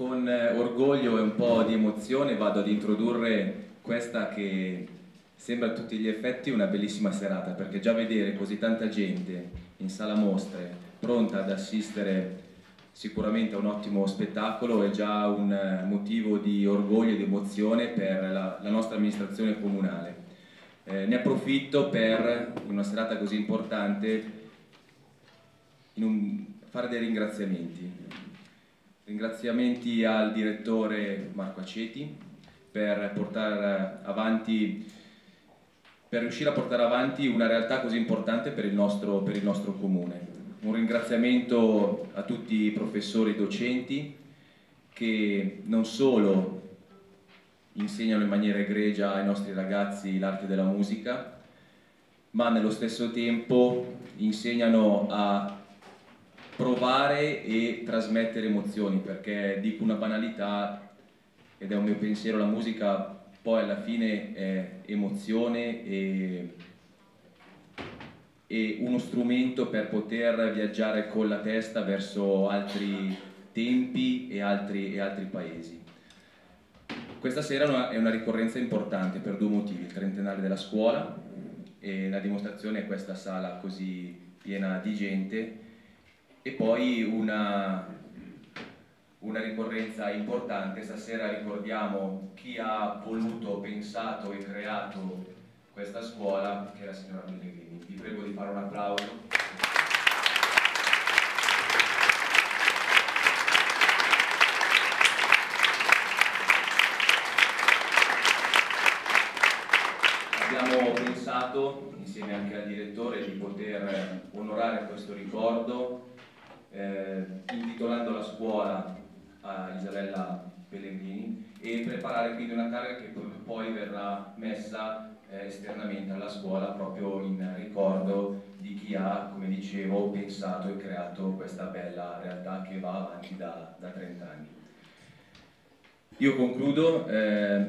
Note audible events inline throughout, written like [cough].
con eh, orgoglio e un po' di emozione vado ad introdurre questa che sembra a tutti gli effetti una bellissima serata perché già vedere così tanta gente in sala mostre pronta ad assistere sicuramente a un ottimo spettacolo è già un eh, motivo di orgoglio e di emozione per la, la nostra amministrazione comunale. Eh, ne approfitto per, in una serata così importante, un, fare dei ringraziamenti. Ringraziamenti al direttore Marco Aceti per avanti per riuscire a portare avanti una realtà così importante per il nostro, per il nostro comune. Un ringraziamento a tutti i professori e docenti che non solo insegnano in maniera egregia ai nostri ragazzi l'arte della musica, ma nello stesso tempo insegnano a provare e trasmettere emozioni, perché dico una banalità ed è un mio pensiero, la musica poi alla fine è emozione e, e uno strumento per poter viaggiare con la testa verso altri tempi e altri, e altri paesi. Questa sera è una ricorrenza importante per due motivi, il trentennale della scuola e la dimostrazione è questa sala così piena di gente e poi una, una ricorrenza importante, stasera ricordiamo chi ha voluto, pensato e creato questa scuola, che è la signora Pellegrini. Vi prego di fare un applauso. Abbiamo pensato, insieme anche al direttore, di poter onorare questo ricordo eh, intitolando la scuola a Isabella Pellegrini e preparare quindi una targa che poi verrà messa eh, esternamente alla scuola proprio in ricordo di chi ha, come dicevo, pensato e creato questa bella realtà che va avanti da, da 30 anni. Io concludo eh,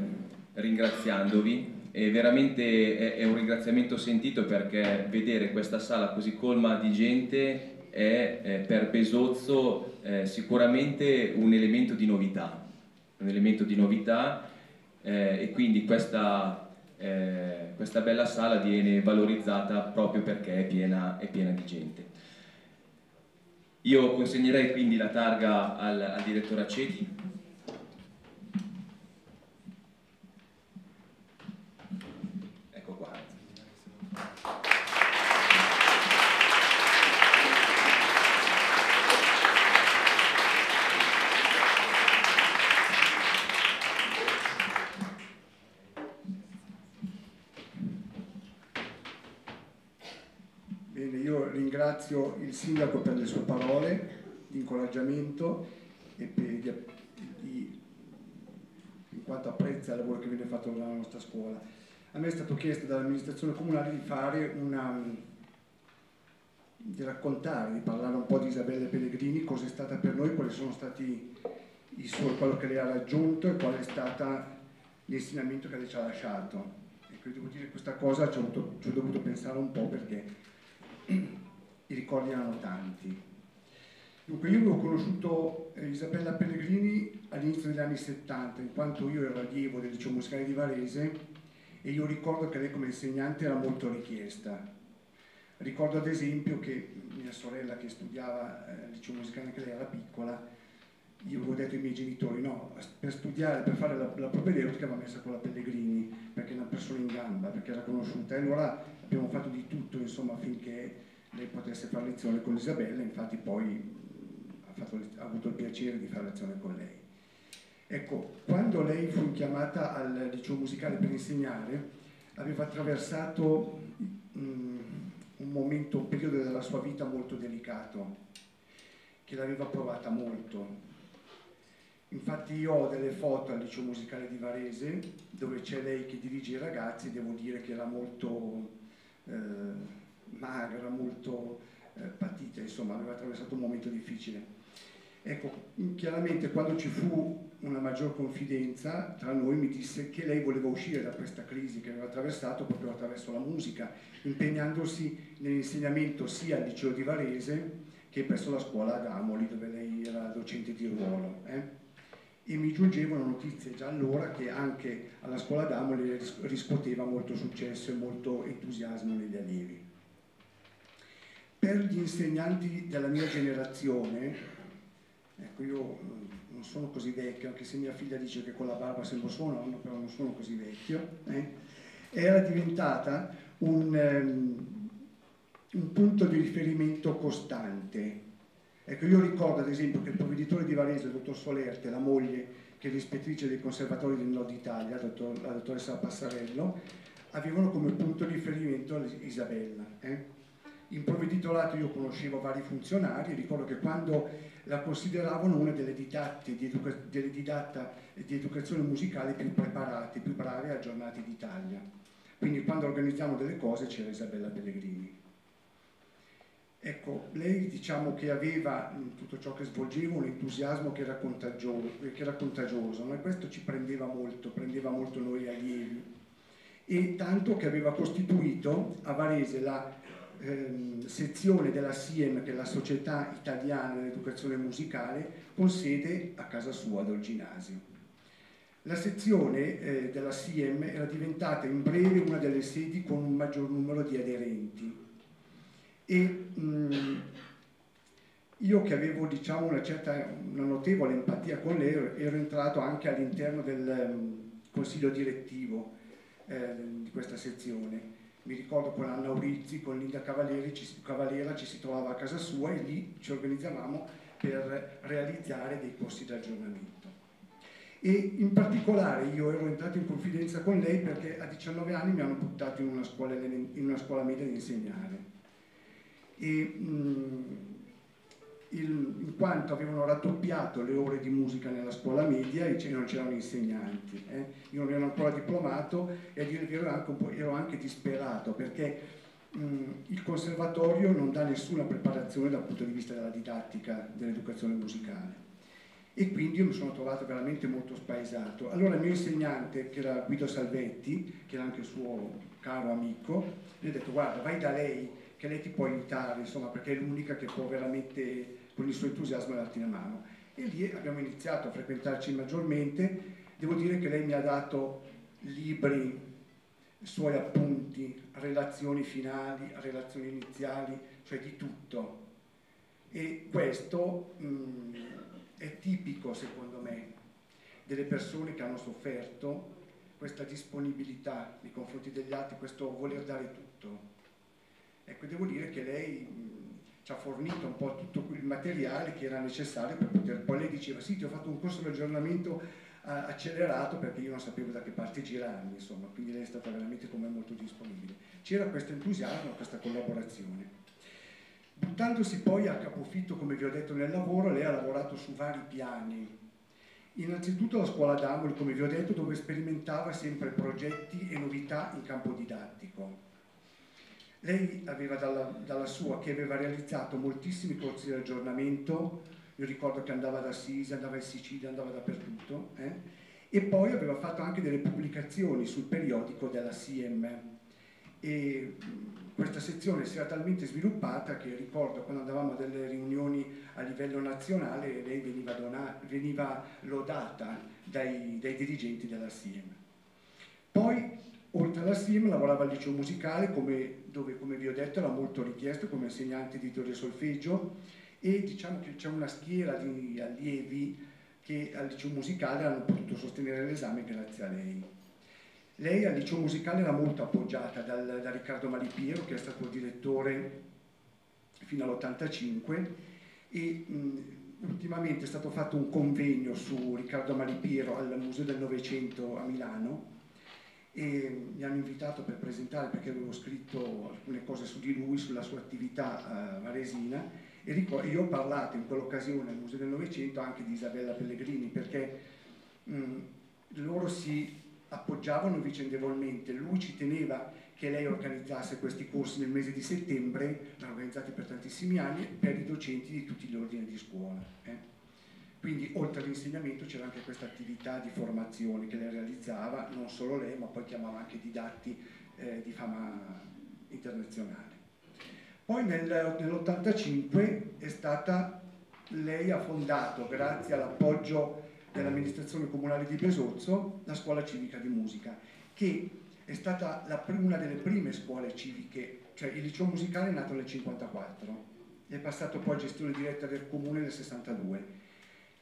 ringraziandovi e veramente è, è un ringraziamento sentito perché vedere questa sala così colma di gente è eh, per Besozzo eh, sicuramente un elemento di novità, un elemento di novità eh, e quindi questa, questa, bella sala viene valorizzata proprio perché è piena, è piena di gente. Io consegnerei quindi la targa al, al direttore Aceti ringrazio il Sindaco per le sue parole di incoraggiamento e per di, in quanto apprezza il lavoro che viene fatto dalla nostra scuola. A me è stato chiesto dall'amministrazione comunale di fare una di raccontare, di parlare un po' di Isabella Pellegrini, cosa è stata per noi, quali sono stati i suoi, quello che lei ha raggiunto e qual è stato l'insegnamento che lei ci ha lasciato. E devo dire questa cosa ci ho, avuto, ci ho dovuto pensare un po' perché i ricordi erano tanti. Dunque io avevo conosciuto eh, Isabella Pellegrini all'inizio degli anni 70, in quanto io ero allievo del liceo musicale di Varese e io ricordo che lei come insegnante era molto richiesta. Ricordo ad esempio che mia sorella che studiava eh, al liceo musicale anche lei era piccola, io avevo detto ai miei genitori no, per studiare, per fare la, la propedeutica va messa con la Pellegrini, perché è una persona in gamba, perché era conosciuta. E allora abbiamo fatto di tutto insomma, affinché lei potesse fare lezione con Isabella, infatti poi ha, fatto, ha avuto il piacere di fare lezione con lei. Ecco, quando lei fu chiamata al liceo musicale per insegnare, aveva attraversato um, un momento, un periodo della sua vita molto delicato, che l'aveva provata molto. Infatti io ho delle foto al liceo musicale di Varese, dove c'è lei che dirige i ragazzi, devo dire che era molto... Eh, magra, molto eh, patita, insomma aveva attraversato un momento difficile. Ecco, chiaramente quando ci fu una maggior confidenza tra noi mi disse che lei voleva uscire da questa crisi che aveva attraversato proprio attraverso la musica, impegnandosi nell'insegnamento sia al liceo di Varese che presso la scuola ad Amoli dove lei era docente di ruolo. Eh? e mi giungevano notizie già allora che anche alla scuola d'Amoli riscuoteva molto successo e molto entusiasmo negli allievi. Per gli insegnanti della mia generazione, ecco io non sono così vecchio, anche se mia figlia dice che con la barba sembro suo nonno, però non sono così vecchio, eh, era diventata un, um, un punto di riferimento costante Ecco, io ricordo ad esempio che il provveditore di Varese, il dottor Solerte, la moglie che è l'ispettrice dei conservatori del nord Italia, la dottoressa Passarello, avevano come punto di riferimento Isabella. Eh? In provveditorato io conoscevo vari funzionari e ricordo che quando la consideravano una delle didatte di, delle didatta di educazione musicale più preparate, più brave e aggiornate d'Italia. Quindi quando organizziamo delle cose c'era Isabella Pellegrini. Ecco, lei diciamo che aveva in tutto ciò che svolgeva un entusiasmo che era contagioso, che era contagioso e questo ci prendeva molto, prendeva molto noi allievi. E tanto che aveva costituito a Varese la ehm, sezione della SIEM, che è la Società Italiana dell'Educazione Musicale, con sede a casa sua, ad Olginasio. La sezione eh, della SIEM era diventata in breve una delle sedi con un maggior numero di aderenti e mh, mm, io che avevo diciamo, una certa, una notevole empatia con lei, ero entrato anche all'interno del um, consiglio direttivo eh, di questa sezione. Mi ricordo con Anna Urizzi, con Linda ci, Cavaliera ci si trovava a casa sua e lì ci organizzavamo per realizzare dei corsi di aggiornamento. E in particolare io ero entrato in confidenza con lei perché a 19 anni mi hanno buttato in una scuola, in una scuola media di insegnare e, mh, il, in quanto avevano raddoppiato le ore di musica nella scuola media e non c'erano insegnanti. Eh. Io non ero ancora diplomato e il ero anche, ero anche disperato perché il conservatorio non dà nessuna preparazione dal punto di vista della didattica dell'educazione musicale e quindi io mi sono trovato veramente molto spaesato. Allora il mio insegnante, che era Guido Salvetti, che era anche suo caro amico, mi ha detto guarda vai da lei che lei ti può aiutare, insomma, perché è l'unica che può veramente con il suo entusiasmo darti una mano. E lì abbiamo iniziato a frequentarci maggiormente. Devo dire che lei mi ha dato libri, suoi appunti, relazioni finali, relazioni iniziali, cioè di tutto. E questo mh, è tipico, secondo me, delle persone che hanno sofferto questa disponibilità nei confronti degli altri, questo voler dare tutto. Ecco, devo dire che lei mh, ci ha fornito un po' tutto il materiale che era necessario per poter... Poi lei diceva, sì, ti ho fatto un corso di aggiornamento eh, accelerato perché io non sapevo da che parte girarmi, insomma, quindi lei è stata veramente come molto disponibile. C'era questo entusiasmo, questa collaborazione. Buttandosi poi a capofitto, come vi ho detto, nel lavoro, lei ha lavorato su vari piani. Innanzitutto la scuola d'Amoli, come vi ho detto, dove sperimentava sempre progetti e novità in campo didattico lei aveva dalla, dalla, sua, che aveva realizzato moltissimi corsi di aggiornamento, io ricordo che andava da Assisi, andava in Sicilia, andava dappertutto, eh? e poi aveva fatto anche delle pubblicazioni sul periodico della SIEM. E questa sezione si era talmente sviluppata che ricordo quando andavamo a delle riunioni a livello nazionale lei veniva, donata, veniva lodata dai, dai dirigenti della SIEM. Poi Oltre alla SIM lavorava al liceo musicale come, dove, come vi ho detto, era molto richiesto come insegnante di teoria solfeggio. E diciamo che c'è una schiera di allievi che al liceo musicale hanno potuto sostenere l'esame grazie a lei. Lei al liceo musicale era molto appoggiata dal, da Riccardo Malipiero che è stato direttore fino all'85 e mh, ultimamente è stato fatto un convegno su Riccardo Malipiero al Museo del Novecento a Milano e mi hanno invitato per presentare perché avevo scritto alcune cose su di lui, sulla sua attività uh, varesina e io ho parlato in quell'occasione al Museo del Novecento anche di Isabella Pellegrini perché mh, loro si appoggiavano vicendevolmente, lui ci teneva che lei organizzasse questi corsi nel mese di settembre, l'hanno organizzati per tantissimi anni, per i docenti di tutti gli ordini di scuola. Eh. Quindi oltre all'insegnamento c'era anche questa attività di formazione che lei realizzava, non solo lei, ma poi chiamava anche didatti eh, di fama internazionale. Poi nel, nell'85 è stata, lei ha fondato, grazie all'appoggio dell'amministrazione comunale di Besozzo la scuola civica di musica, che è stata la, una delle prime scuole civiche, cioè il liceo musicale è nato nel 1954, è passato poi a gestione diretta del comune nel 62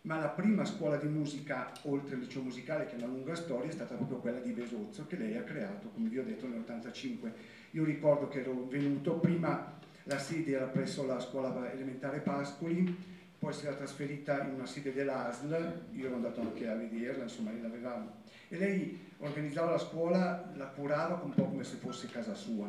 ma la prima scuola di musica oltre il liceo musicale che ha una lunga storia è stata proprio quella di Besozzo che lei ha creato come vi ho detto nell'85 io ricordo che ero venuto prima la sede era presso la scuola elementare Pascoli poi si era trasferita in una sede dell'ASL io ero andato anche a vederla insomma lei l'aveva e lei organizzava la scuola la curava un po' come se fosse casa sua.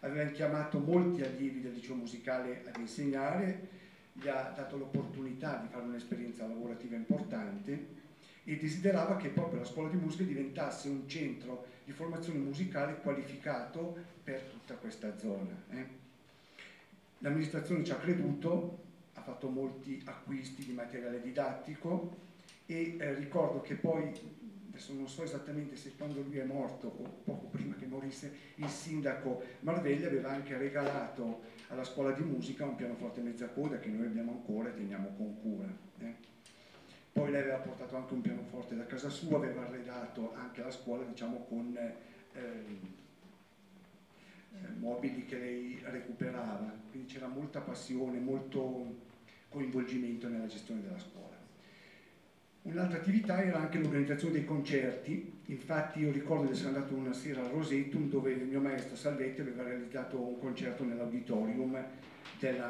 Aveva chiamato molti allievi del liceo musicale ad insegnare gli ha dato l'opportunità di fare un'esperienza lavorativa importante e desiderava che proprio la scuola di musica diventasse un centro di formazione musicale qualificato per tutta questa zona. Eh. L'amministrazione ci ha creduto, ha fatto molti acquisti di materiale didattico e eh, ricordo che poi, adesso non so esattamente se quando lui è morto o poco prima che morisse, il sindaco Marvelli aveva anche regalato alla scuola di musica un pianoforte mezza coda che noi abbiamo ancora e teniamo con cura. Eh. Poi lei aveva portato anche un pianoforte da casa sua, aveva arredato anche la scuola diciamo, con eh, eh, mobili che lei recuperava, quindi c'era molta passione, molto coinvolgimento nella gestione della scuola. Un'altra attività era anche l'organizzazione dei concerti, infatti io ricordo di essere andato una sera al Rosetum dove il mio maestro Salvetti aveva realizzato un concerto nell'auditorium del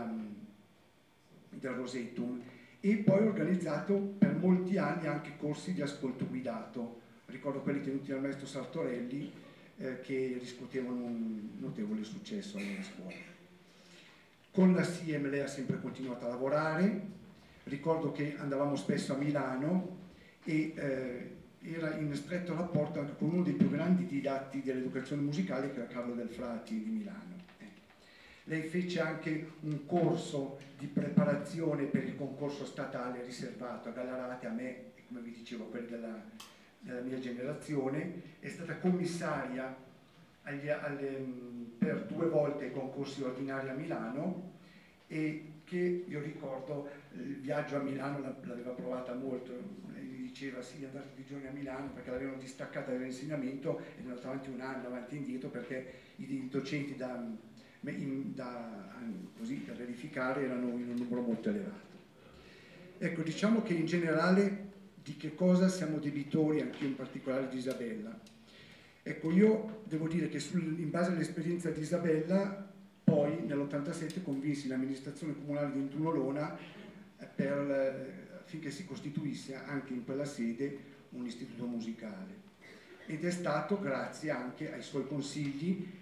Rosetum e poi ho organizzato per molti anni anche corsi di ascolto guidato, ricordo quelli tenuti dal maestro Sartorelli eh, che riscuotevano un notevole successo nella scuola. Con la SIEM lei ha sempre continuato a lavorare, ricordo che andavamo spesso a Milano e eh, era in stretto rapporto anche con uno dei più grandi didatti dell'educazione musicale che era Carlo Del Frati di Milano. Eh. Lei fece anche un corso di preparazione per il concorso statale riservato a Gallarate, a me e come vi dicevo a quelli della, della mia generazione, è stata commissaria agli, alle, per due volte ai concorsi ordinari a Milano e che io ricordo il viaggio a Milano l'aveva provata molto, lei mi diceva sì, andate di giorni a Milano perché l'avevano distaccata dall'insegnamento ed è andato avanti un anno, avanti e indietro perché i docenti da, da, così, da verificare erano in un numero molto elevato. Ecco, diciamo che in generale di che cosa siamo debitori, anche io in particolare di Isabella. Ecco, io devo dire che sul, in base all'esperienza di Isabella poi nell'87 convinsi l'amministrazione comunale di Entunolona eh, eh, affinché si costituisse anche in quella sede un istituto musicale ed è stato grazie anche ai suoi consigli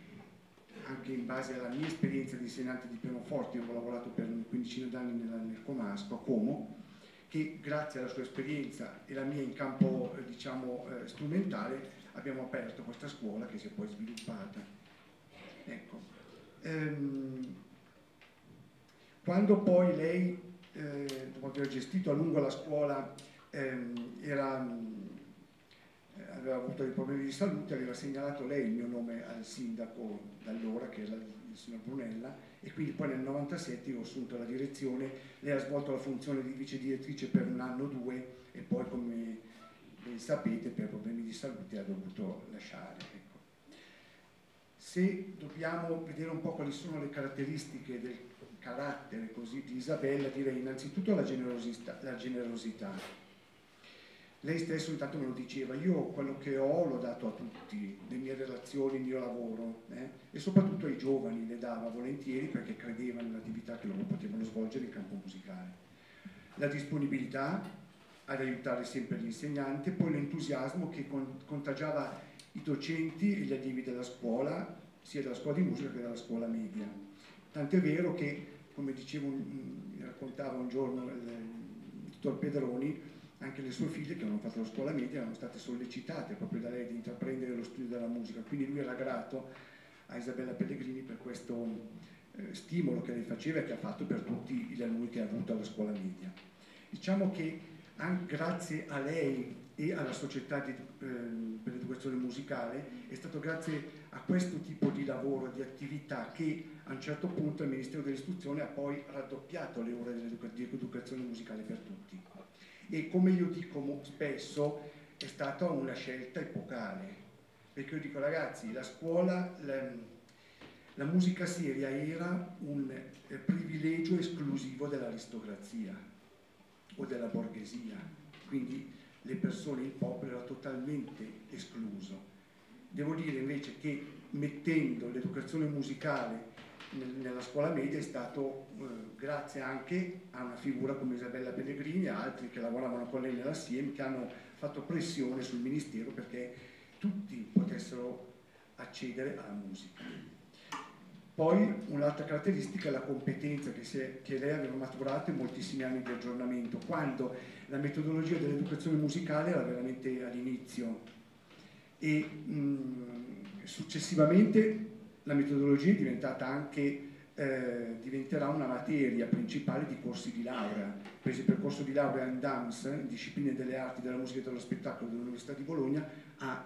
anche in base alla mia esperienza di insegnante di pianoforte, ho lavorato per una quindicina d'anni nel Comasco a Como, che grazie alla sua esperienza e la mia in campo eh, diciamo, strumentale abbiamo aperto questa scuola che si è poi sviluppata. Ecco. Ehm, quando poi lei, eh, dopo aver gestito a lungo la scuola, ehm, era, aveva avuto dei problemi di salute, aveva segnalato lei il mio nome al sindaco d'allora, che era il signor Brunella, e quindi poi nel 97 ho assunto la direzione, lei ha svolto la funzione di vice direttrice per un anno o due e poi come sapete per problemi di salute ha dovuto lasciare se dobbiamo vedere un po' quali sono le caratteristiche del carattere così di Isabella, direi innanzitutto la generosità, la generosità. Lei stesso intanto me lo diceva, io quello che ho l'ho dato a tutti, le mie relazioni, il mio lavoro, eh? e soprattutto ai giovani le dava volentieri perché credeva nell'attività che loro potevano svolgere in campo musicale. La disponibilità ad aiutare sempre l'insegnante, poi l'entusiasmo che contagiava i docenti e gli allievi della scuola sia della scuola di musica che della scuola media. Tant'è vero che, come dicevo, raccontava un giorno il, il dottor Pedroni, anche le sue figlie che hanno fatto la scuola media erano state sollecitate proprio da lei di intraprendere lo studio della musica, quindi lui era grato a Isabella Pellegrini per questo eh, stimolo che lei faceva e che ha fatto per tutti gli alunni che ha avuto alla scuola media. Diciamo che anche grazie a lei e alla società di, eh, per l'educazione musicale è stato grazie a questo tipo di lavoro, di attività che a un certo punto il Ministero dell'Istruzione ha poi raddoppiato le ore di educazione musicale per tutti. E come io dico spesso è stata una scelta epocale perché io dico ragazzi la scuola la, la musica seria era un eh, privilegio esclusivo dell'aristocrazia o della borghesia quindi le persone, il popolo era totalmente escluso devo dire invece che mettendo l'educazione musicale nella scuola media è stato eh, grazie anche a una figura come Isabella Pellegrini e altri che lavoravano con lei nella SIEM che hanno fatto pressione sul Ministero perché tutti potessero accedere alla musica. Poi un'altra caratteristica è la competenza che, è, che, lei aveva maturato in moltissimi anni di aggiornamento, quando la metodologia dell'educazione musicale era veramente all'inizio e mh, successivamente la metodologia anche, eh, diventerà una materia principale di corsi di laurea. Per esempio il corso di laurea in in discipline delle arti, della musica e dello spettacolo dell'Università di Bologna, ha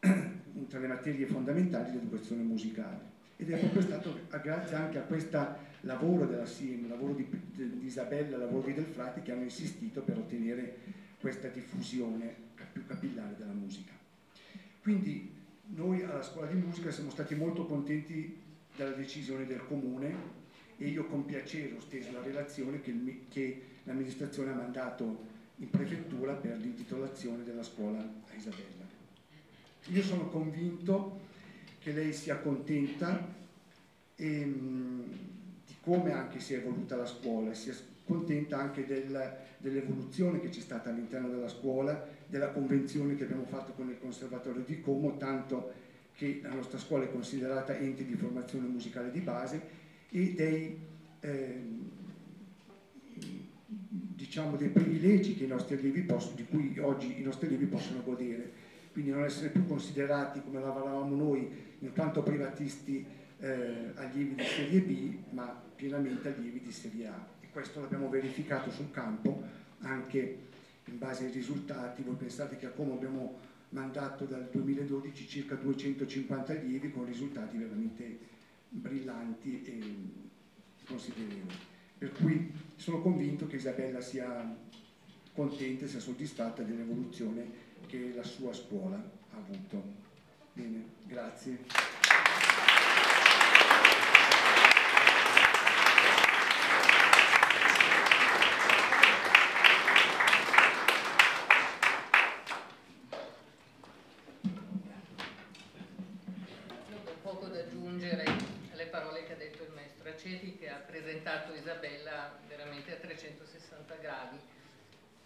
[clears throat] tra le materie fondamentali l'educazione musicale. Ed è proprio stato grazie anche a questo lavoro della SIM, lavoro di, di Isabella, lavoro di Del Frati, che hanno insistito per ottenere questa diffusione più capillare della musica. Quindi noi alla scuola di musica siamo stati molto contenti della decisione del comune e io con piacere ho steso la relazione che, che l'amministrazione ha mandato in prefettura per l'intitolazione della scuola a Isabella. Io sono convinto che lei sia contenta e, di come anche si è evoluta la scuola, sia contenta anche del, dell'evoluzione che c'è stata all'interno della scuola, della convenzione che abbiamo fatto con il Conservatorio di Como, tanto che la nostra scuola è considerata ente di formazione musicale di base e dei, eh, diciamo, dei privilegi possono, di cui oggi i nostri allievi possono godere, quindi non essere più considerati come lavoravamo noi in quanto privatisti eh, allievi di serie B, ma pienamente allievi di serie A. E questo l'abbiamo verificato sul campo anche in base ai risultati, voi pensate che a Como abbiamo mandato dal 2012 circa 250 allievi con risultati veramente brillanti e considerevoli. Per cui sono convinto che Isabella sia contenta e sia soddisfatta dell'evoluzione che la sua scuola ha avuto. Bene, grazie. Presentato Isabella veramente a 360 gradi,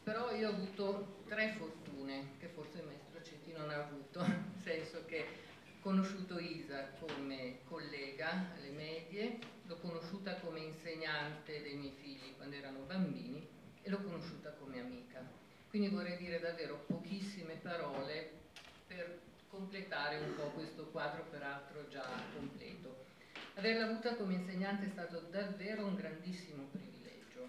però io ho avuto tre fortune che forse il maestro Acetti non ha avuto, [laughs] nel senso che ho conosciuto Isa come collega alle medie, l'ho conosciuta come insegnante dei miei figli quando erano bambini e l'ho conosciuta come amica. Quindi vorrei dire davvero pochissime parole per completare un po' questo quadro peraltro già completo. Averla avuta come insegnante è stato davvero un grandissimo privilegio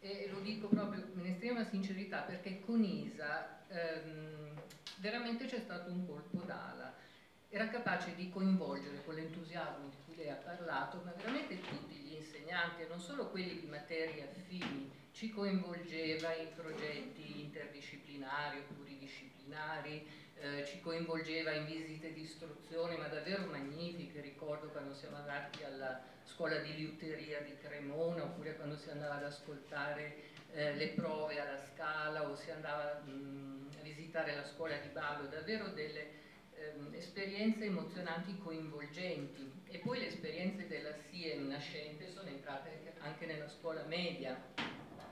e lo dico proprio in estrema sincerità perché con Isa ehm, veramente c'è stato un colpo d'ala. Era capace di coinvolgere con l'entusiasmo di cui lei ha parlato, ma veramente tutti gli insegnanti, e non solo quelli di materie affini, ci coinvolgeva in progetti interdisciplinari o pluridisciplinari, eh, ci coinvolgeva in visite di istruzione, ma davvero magnifiche, ricordo quando siamo andati alla scuola di liuteria di Cremona, oppure quando si andava ad ascoltare eh, le prove alla Scala o si andava mh, a visitare la scuola di ballo, davvero delle ehm, esperienze emozionanti coinvolgenti. E poi le esperienze della SIEM nascente sono entrate anche nella scuola media,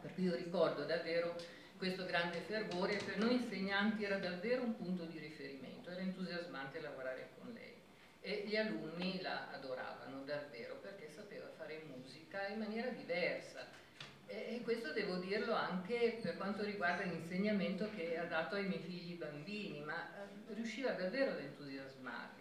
per cui io ricordo davvero questo grande fervore e per noi insegnanti era davvero un punto di riferimento, era entusiasmante lavorare con lei. E gli alunni la adoravano davvero perché sapeva fare musica in maniera diversa. E questo devo dirlo anche per quanto riguarda l'insegnamento che ha dato ai miei figli bambini, ma eh, riusciva davvero ad entusiasmarli.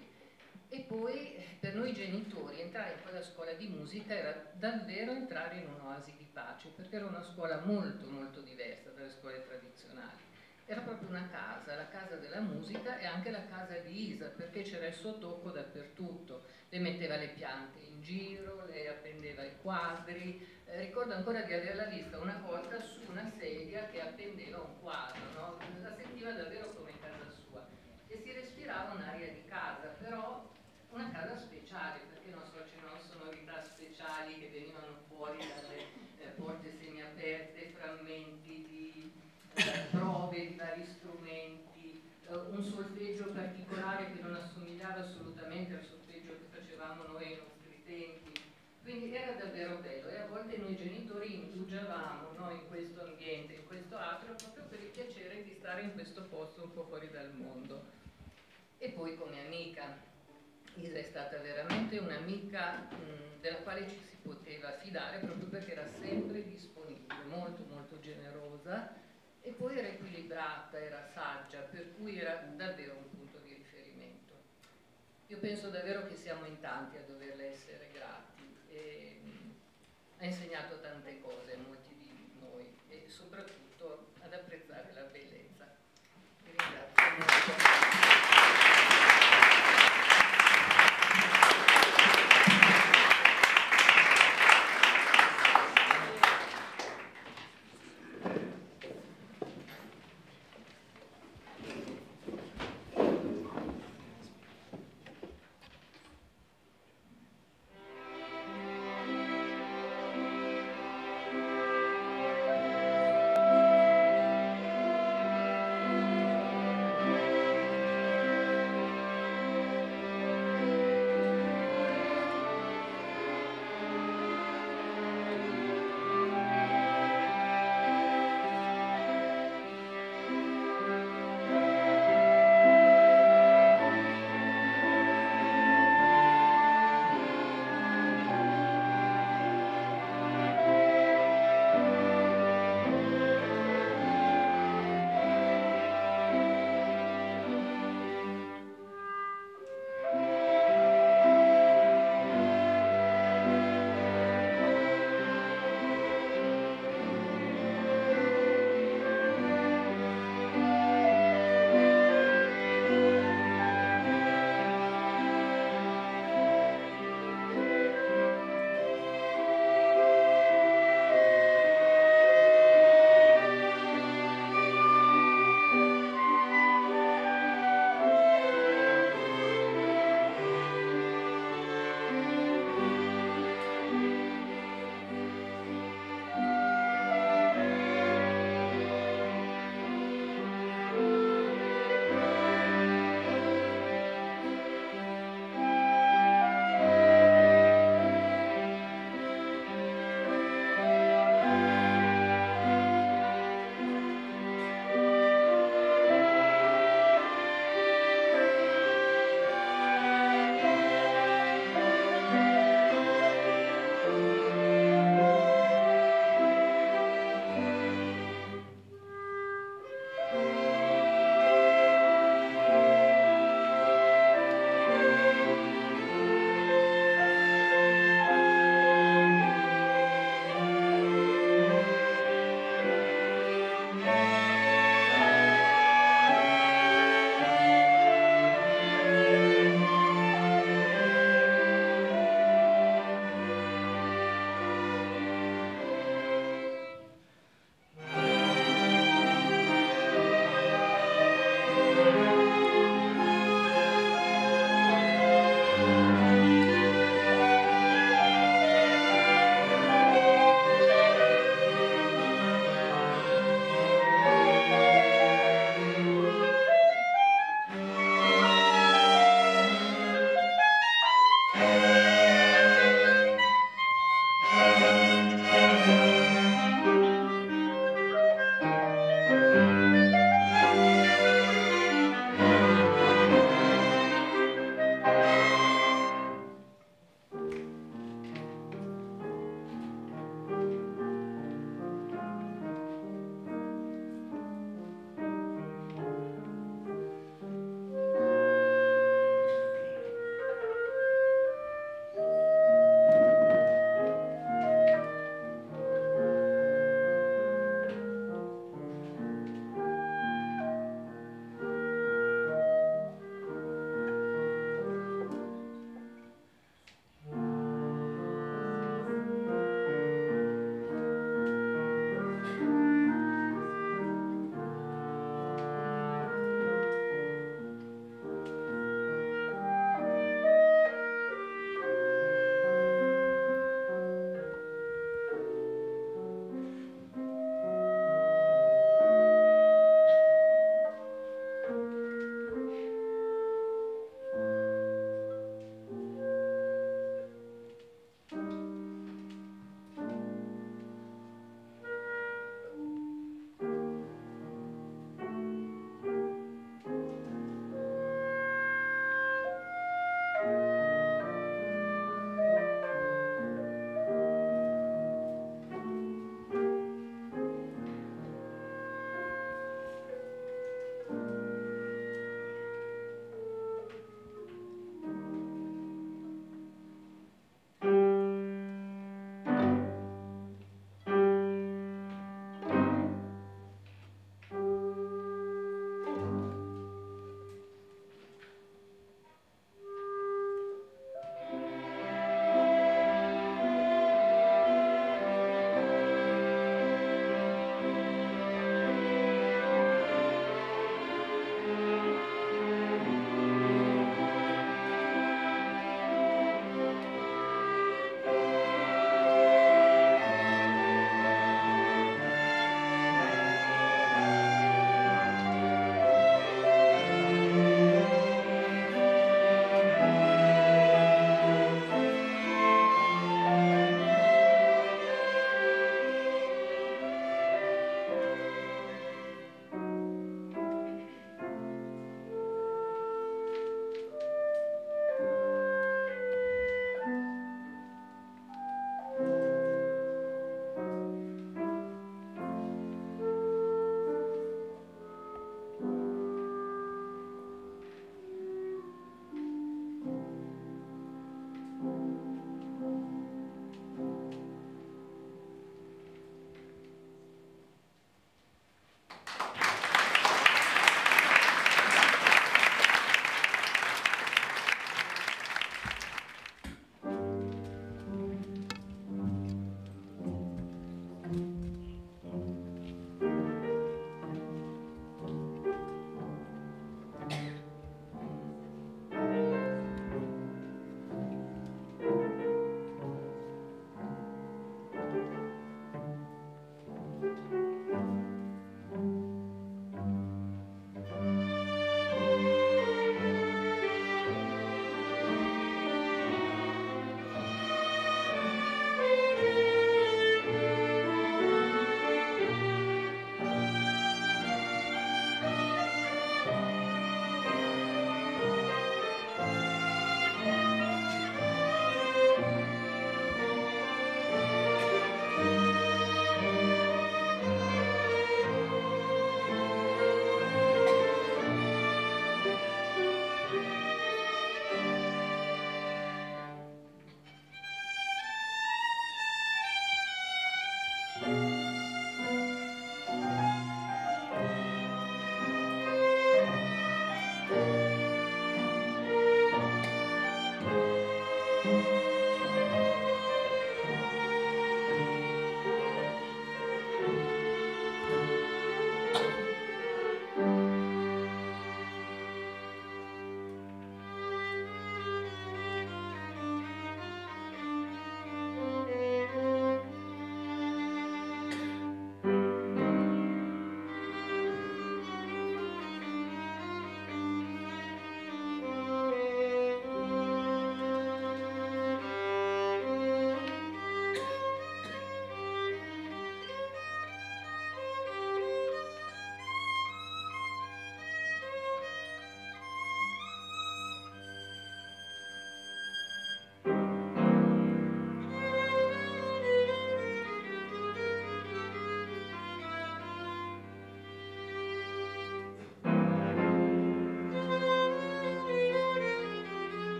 E poi per noi genitori entrare in quella scuola di musica era davvero entrare in un'oasi di pace, perché era una scuola molto molto diversa dalle scuole tradizionali. era proprio una casa, la casa della musica e anche la casa di Isa, perché c'era il suo tocco dappertutto. Le metteva le piante in giro, le appendeva i quadri. Eh, ricordo ancora di averla vista una volta su una sedia che appendeva un quadro, no? la sentiva davvero come casa sua e si respirava un'aria di casa, però una casa speciale, perché non so, c'erano sonorità speciali che venivano fuori dalle eh, porte semiaperte, frammenti di eh, prove di vari strumenti, eh, un solfeggio particolare che non assomigliava assolutamente al solfeggio che facevamo noi ai nostri tempi. Quindi era davvero bello e a volte noi genitori indugiavamo no, in questo ambiente, in questo atrio, proprio per il piacere di stare in questo posto un po' fuori dal mondo. E poi come amica, Isa è stata veramente un'amica della quale ci si poteva fidare proprio perché era sempre disponibile, molto molto generosa e poi era equilibrata, era saggia, per cui era davvero un punto di riferimento. Io penso davvero che siamo in tanti a doverle essere grati. E, ha insegnato tante cose a molti di noi e soprattutto ad apprezzare la bellezza.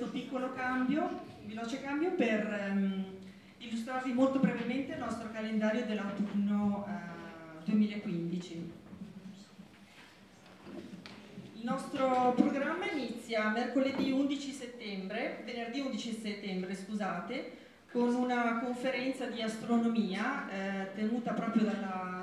Questo piccolo cambio, veloce cambio per um, illustrarvi molto brevemente il nostro calendario dell'autunno uh, 2015. Il nostro programma inizia mercoledì 11 settembre, venerdì 11 settembre, scusate, con una conferenza di astronomia eh, tenuta proprio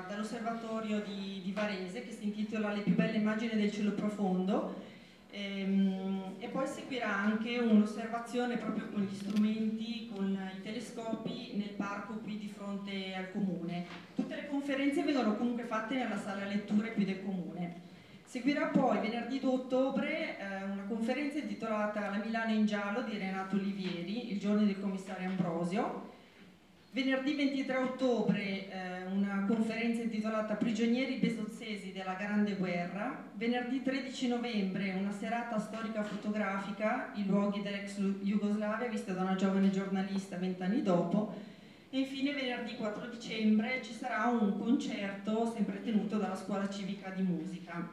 dall'osservatorio di, di, Varese che si intitola Le più belle immagini del cielo profondo ehm, e poi seguirà anche un'osservazione proprio con gli strumenti, con i telescopi nel parco qui di fronte al comune. Tutte le conferenze vengono comunque fatte nella sala letture qui del comune. Seguirà poi venerdì 2 ottobre eh, una conferenza intitolata La Milano in giallo di Renato Olivieri, il giorno del commissario Ambrosio. Venerdì 23 ottobre eh, una conferenza intitolata Prigionieri besozzesi della Grande Guerra. Venerdì 13 novembre una serata storica fotografica, i luoghi dell'ex Jugoslavia, vista da una giovane giornalista vent'anni dopo. E infine venerdì 4 dicembre ci sarà un concerto sempre tenuto dalla Scuola Civica di Musica.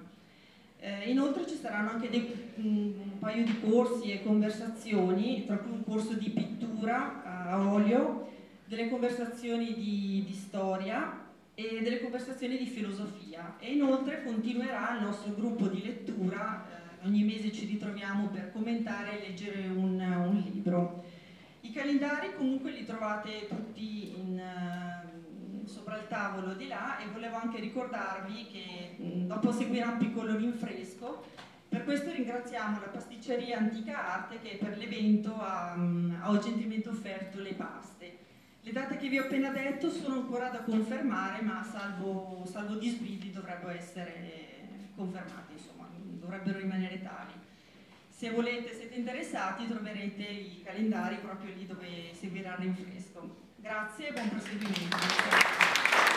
Eh, inoltre ci saranno anche dei, un, un, paio di corsi e conversazioni, tra cui un corso di pittura a olio, delle conversazioni di, di storia e delle conversazioni di filosofia. E inoltre continuerà il nostro gruppo di lettura, eh, ogni mese ci ritroviamo per commentare e leggere un, un libro. I calendari comunque li trovate tutti in... Uh, sopra il tavolo di là e volevo anche ricordarvi che dopo seguirà un piccolo rinfresco. Per questo ringraziamo la pasticceria Antica Arte che per l'evento ha, ha gentilmente offerto le paste. Le date che vi ho appena detto sono ancora da confermare, ma salvo, salvo disguidi dovrebbero essere confermate, insomma, dovrebbero rimanere tali. Se volete, siete interessati, troverete i calendari proprio lì dove seguirà il rinfresco. Grazie e buon proseguimento.